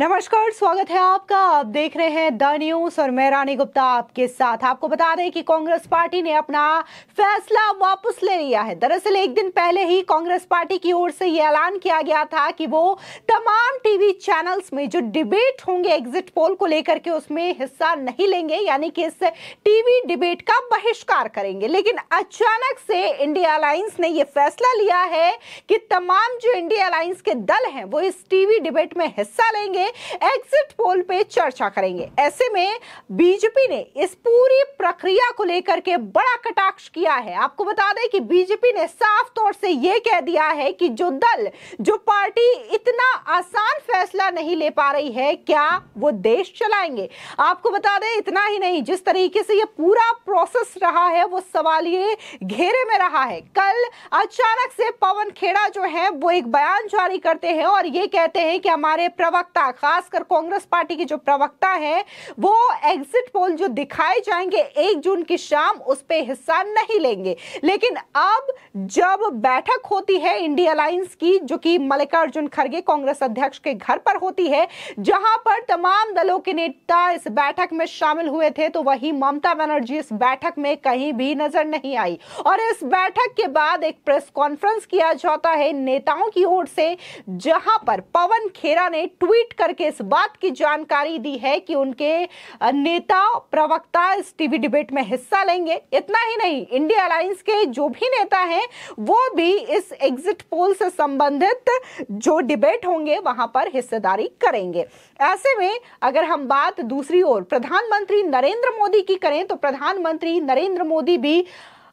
नमस्कार, स्वागत है आपका। आप देख रहे हैं द न्यूज़ और मैं रानी गुप्ता आपके साथ। आपको बता दें कि कांग्रेस पार्टी ने अपना फैसला वापस ले लिया है। दरअसल, एक दिन पहले ही कांग्रेस पार्टी की ओर से यह ऐलान किया गया था कि वो तमाम टीवी चैनल्स में जो डिबेट होंगे, एग्जिट पोल को लेकर के उसमें हिस्सा नहीं लेंगे, यानी कि इस टीवी डिबेट का बहिष्कार करेंगे। लेकिन अचानक से इंडिया अलायंस ने यह फैसला लिया है कि तमाम जो इंडिया अलायंस के दल हैं, वो इस टीवी डिबेट में हिस्सा लेंगे। एग्जिट पोल पे चर्चा करेंगे। ऐसे में बीजेपी ने इस पूरी प्रक्रिया को लेकर के बड़ा कटाक्ष किया है। आपको बता दें कि बीजेपी ने साफ़ तौर से यह कह दिया है कि जो दल, जो पार्टी इतना आसान फैसला नहीं ले पा रही है, क्या वो देश चलाएँगे? आपको बता दें, इतना ही नहीं, जिस तरीके से ये पूरा प्रोसेस रहा है, वो सवाल ये घेरे में रहा है। कल अचानक से पवन खेड़ा जो है, वो एक बयान जारी करते हैं और ये कहते हैं कि हमारे प्रवक्ता खासकर कांग्रेस पार्टी के जो प्रवक्ता है, वो एग्जिट पोल जो दिखाए जाएँगे एक जून की शाम, उस पर हिस्सा नहीं लेंगे। लेकिन अब जब बैठक होती है इंडिया अलायंस की, जो कि मल्लिकार्जुन खड़गे कांग्रेस अध्यक्ष के घर पर होती है, जहाँ पर तमाम दलों के नेता इस बैठक में शामिल हुए थे तो वही ममता बनर्जी इस बैठक में कहीं भी नज़र नहीं आई। और इस बैठक के बाद एक प्रेस कॉन्फ्रेंस किया जाता है नेताओं की ओर से, जहाँ पर पवन खेरा ने ट्वीट करके इस बात की जानकारी दी है कि उनके नेता, प्रवक्ता इस टीवी डिबेट में हिस्सा लेंगे। इतना ही नहीं, इंडिया अलायंस के जो भी नेता हैं, वो भी इस एग्जिट पोल से संबंधित जो डिबेट होंगे, वहाँ पर हिस्सेदारी करेंगे। ऐसे में अगर हम बात दूसरी ओर, प्रधानमंत्री नरेंद्र मोदी की करें तो प्रधानमंत्री नरेंद्र मोदी भी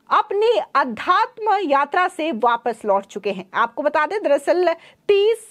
अपनी अध्यात्म यात्रा से वापस लौट चुके हैं। आपको बता दें, दरअसल 30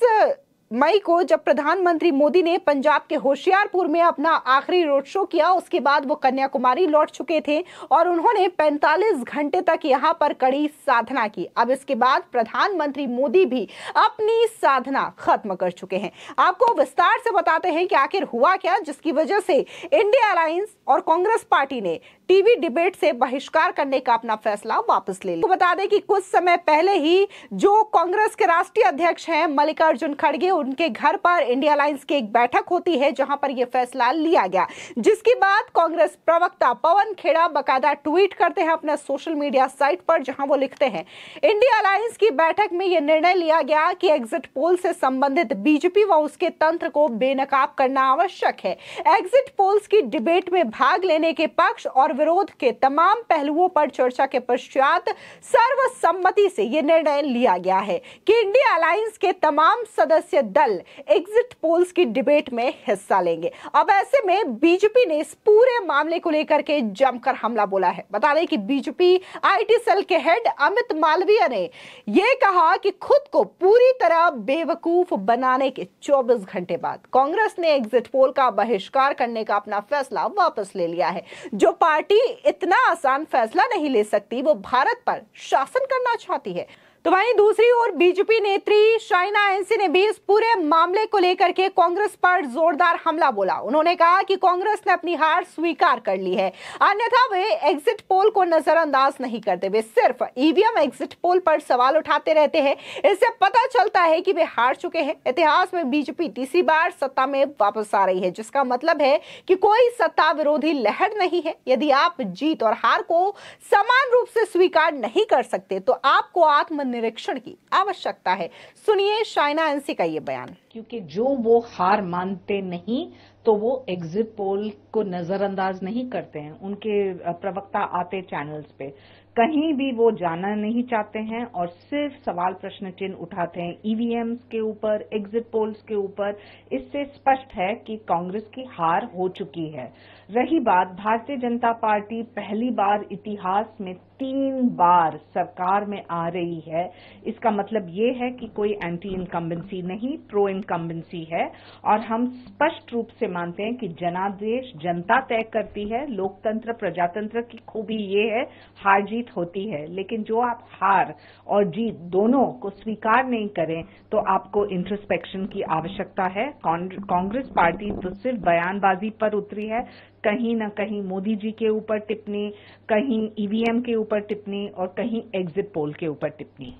मई को जब प्रधानमंत्री मोदी ने पंजाब के होशियारपुर में अपना आखिरी रोड शो किया, उसके बाद वो कन्याकुमारी लौट चुके थे और उन्होंने 45 घंटे तक यहाँ पर कड़ी साधना की। अब इसके बाद प्रधानमंत्री मोदी भी अपनी साधना खत्म कर चुके हैं। आपको विस्तार से बताते हैं कि आखिर हुआ क्या, जिसकी वजह से इंडिया अलायंस और कांग्रेस पार्टी ने टीवी डिबेट से बहिष्कार करने का अपना फैसला वापस ले लिया। तो बता दें कि कुछ समय पहले ही जो कांग्रेस के राष्ट्रीय अध्यक्ष हैं मल्लिकार्जुन खड़गे, उनके घर पर इंडिया अलायंस की एक बैठक होती है, जहाँ पर यह फैसला लिया गया। जिसके बाद कांग्रेस प्रवक्ता पवन खेड़ा बकायदा ट्वीट करते हैं अपने सोशल मीडिया साइट पर, जहाँ वो लिखते हैं, इंडिया अलायंस की बैठक में यह निर्णय लिया गया कि एग्जिट पोल से संबंधित बीजेपी व उसके तंत्र को बेनकाब करना आवश्यक है। एग्जिट पोल्स की डिबेट में भाग लेने के पक्ष और विरोध के तमाम पहलुओं पर चर्चा के पश्चात सर्वसम्मति से यह निर्णय लिया गया है कि इंडिया अलायंस के तमाम सदस्य दल एग्जिट पोल्स की डिबेट में हिस्सा लेंगे। अब ऐसे में बीजेपी ने इस पूरे मामले को लेकर के जमकर हमला बोला है। बता दें कि बीजेपी आईटी सेल के हेड अमित मालवीय ने यह कहा कि खुद को पूरी तरह बेवकूफ़ बनाने के 24 घंटे बाद कांग्रेस ने एग्जिट पोल का बहिष्कार करने का अपना फैसला वापस ले लिया है। जो पार्टी इतना आसान फैसला नहीं ले सकती, वो भारत पर शासन करना चाहती है। तो वहीं दूसरी ओर बीजेपी नेत्री शाइना एनसी ने भी इस पूरे मामले को लेकर के कांग्रेस पर जोरदार हमला बोला। उन्होंने कहा कि कांग्रेस ने अपनी हार स्वीकार कर ली है। अन्यथा वे एग्जिट पोल को नजरअंदाज नहीं करते। वे सिर्फ़ ईवीएम एग्जिट पोल पर सवाल उठाते रहते हैं। इससे पता चलता है कि वे हार चुके हैं। इतिहास में बीजेपी तीसरी बार सत्ता में वापस आ रही है, जिसका मतलब है कि कोई सत्ता विरोधी लहर नहीं है। यदि आप जीत और हार को समान रूप से स्वीकार नहीं कर सकते तो आपको आत्म निरीक्षण की आवश्यकता है। सुनिए शाइना एनसी का ये बयान। क्योंकि जो वो हार मानते नहीं तो वो एग्जिट पोल को नजरअंदाज नहीं करते हैं। उनके प्रवक्ता आते चैनल्स पे। कहीं भी वो जाना नहीं चाहते हैं और सिर्फ़ सवाल प्रश्न चिन्ह उठाते हैं ईवीएम के ऊपर एग्जिट पोल्स के ऊपर। इससे स्पष्ट है कि कांग्रेस की हार हो चुकी है। रही बात, भारतीय जनता पार्टी पहली बार इतिहास में तीन बार सरकार में आ रही है। इसका मतलब ये है कि कोई एंटी इनकम्बेंसी नहीं प्रो इनकम्बेंसी है। और हम स्पष्ट रूप से मानते हैं कि जनादेश जनता तय करती है। लोकतंत्र, प्रजातंत्र की खूबी ये है, हार जीत होती है, लेकिन जो आप हार और जीत दोनों को स्वीकार नहीं करें तो आपको इंट्रोस्पेक्शन की आवश्यकता है। कांग्रेस पार्टी तो सिर्फ़ बयानबाजी पर उतरी है। कहीं ना कहीं मोदी जी के ऊपर टिप्पणी, कहीं ईवीएम के ऊपर टिप्पणी और कहीं एग्जिट पोल के ऊपर टिप्पणी।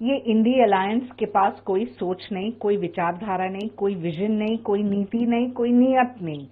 ये इंडी अलायंस के पास कोई सोच नहीं, कोई विचारधारा नहीं, कोई विजन नहीं, कोई नीति नहीं, कोई नियत नहीं।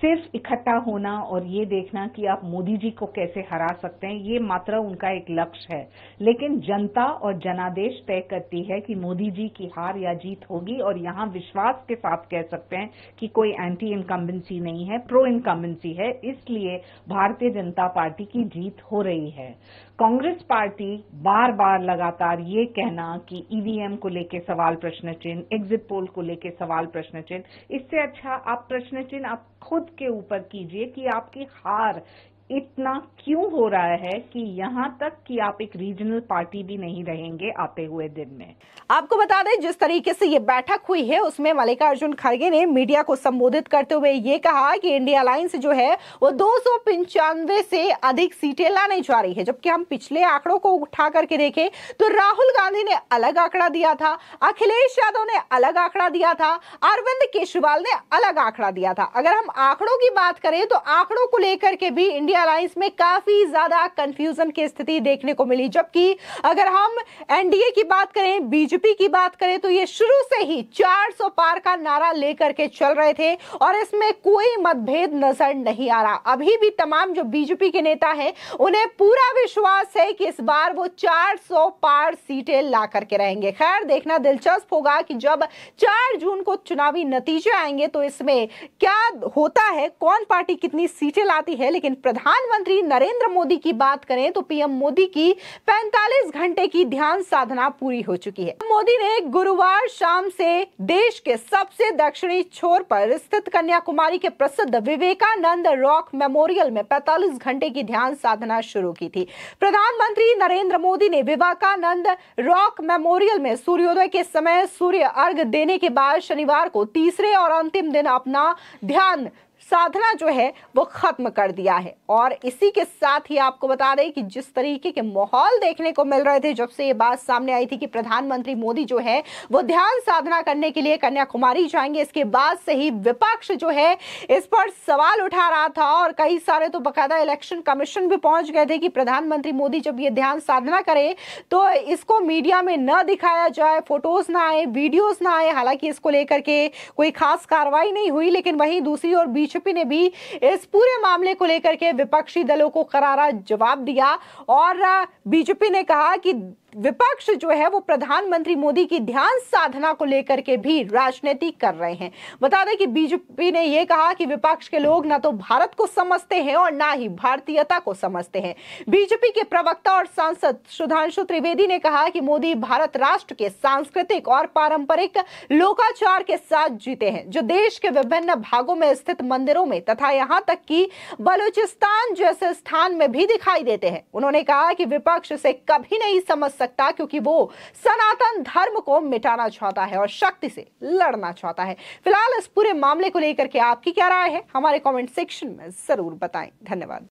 सिर्फ़ इकट्ठा होना और ये देखना कि आप मोदी जी को कैसे हरा सकते हैं, ये मात्र उनका एक लक्ष्य है। लेकिन जनता और जनादेश तय करती है कि मोदी जी की हार या जीत होगी और यहाँ विश्वास के साथ कह सकते हैं कि कोई एंटी इनकम्बेंसी नहीं है प्रो इनकम्बेंसी है। इसलिए भारतीय जनता पार्टी की जीत हो रही है। कांग्रेस पार्टी बार बार लगातार ये कहना कि ईवीएम को लेकर सवाल प्रश्न चिन्ह एग्जिट पोल को लेकर सवाल प्रश्न चिन्ह, इससे अच्छा आप प्रश्न चिन्ह आप खुद के ऊपर कीजिए कि आपकी हार इतना क्यों हो रहा है कि यहाँ तक कि आप एक रीजनल पार्टी भी नहीं रहेंगे आते हुए दिन में? आपको बता दें, जिस तरीके से ये बैठक हुई है, उसमें मल्लिकार्जुन खड़गे ने मीडिया को संबोधित करते हुए ये कहा कि इंडिया अलायंस जो है, वो दो सौ पंचानवे से अधिक सीटें लाने जा रही है। जबकि हम पिछले आंकड़ों को उठा करके देखें तो राहुल गांधी ने अलग आंकड़ा दिया था, अखिलेश यादव ने अलग आंकड़ा दिया था, अरविंद केजरीवाल ने अलग आंकड़ा दिया था। अगर हम आंकड़ों की बात करें तो आंकड़ों को लेकर के भी इंडिया अलायंस में काफ़ी ज़्यादा कंफ्यूजन की स्थिति देखने को मिली, जबकि अगर हम एनडीए की बात करें बीजेपी की बात करें तो ये शुरू से ही 400 पार का नारा लेकर के चल रहे थे और इसमें कोई मतभेद नज़र नहीं आ रहा। अभी भी तमाम जो बीजेपी के नेता हैं, उन्हें पूरा विश्वास है कि इस बार वो 400 पार सीटें ला करके रहेंगे। खैर, देखना दिलचस्प होगा कि जब 4 जून को चुनावी नतीजे आएँगे तो इसमें क्या होता है, कौन पार्टी कितनी सीटें लाती है, लेकिन प्रधान प्रधानमंत्री नरेंद्र मोदी की बात करें तो पीएम मोदी की 45 घंटे की ध्यान साधना पूरी हो चुकी है। मोदी ने गुरुवार शाम से देश के सबसे दक्षिणी छोर पर स्थित कन्याकुमारी के प्रसिद्ध विवेकानंद रॉक मेमोरियल में 45 घंटे की ध्यान साधना शुरू की थी। प्रधानमंत्री नरेंद्र मोदी ने विवेकानंद रॉक मेमोरियल में सूर्योदय के समय सूर्य अर्घ देने के बाद शनिवार को तीसरे और अंतिम दिन अपना ध्यान साधना जो है, वो खत्म कर दिया है। और इसी के साथ ही आपको बता दें कि जिस तरीके के माहौल देखने को मिल रहे थे, जब से ये बात सामने आई थी कि प्रधानमंत्री मोदी जो है, वो ध्यान साधना करने के लिए कन्याकुमारी जाएँगे। इसके बाद से ही विपक्ष जो है, इस पर सवाल उठा रहा था और कई सारे तो बकायदा इलेक्शन कमीशन भी पहुँच गए थे कि प्रधानमंत्री मोदी जब ये ध्यान साधना करे तो इसको मीडिया में न दिखाया जाए, फ़ोटोज़ ना आए, वीडियोज़ ना आए। हालाँकि इसको लेकर के कोई खास कार्रवाई नहीं हुई, लेकिन वहीं दूसरी ओर बीच बीजेपी ने भी इस पूरे मामले को लेकर के विपक्षी दलों को करारा जवाब दिया और बीजेपी ने कहा कि विपक्ष जो है वो प्रधानमंत्री मोदी की ध्यान साधना को लेकर के भी राजनीति कर रहे हैं। बता दें कि बीजेपी ने यह कहा कि विपक्ष के लोग ना तो भारत को समझते हैं और ना ही भारतीयता को समझते हैं। बीजेपी के प्रवक्ता और सांसद सुधांशु त्रिवेदी ने कहा कि मोदी भारत राष्ट्र के सांस्कृतिक और पारंपरिक लोकाचार के साथ जीते हैं, जो देश के विभिन्न भागों में स्थित मंदिरों में तथा यहाँ तक कि बलूचिस्तान जैसे स्थान में भी दिखाई देते हैं। उन्होंने कहा कि विपक्ष से कभी नहीं समझ सकता क्योंकि वो सनातन धर्म को मिटाना चाहता है और शक्ति से लड़ना चाहता है। फ़िलहाल इस पूरे मामले को लेकर के आपकी क्या राय है? हमारे कॉमेंट सेक्शन में ज़रूर बताएँ। धन्यवाद।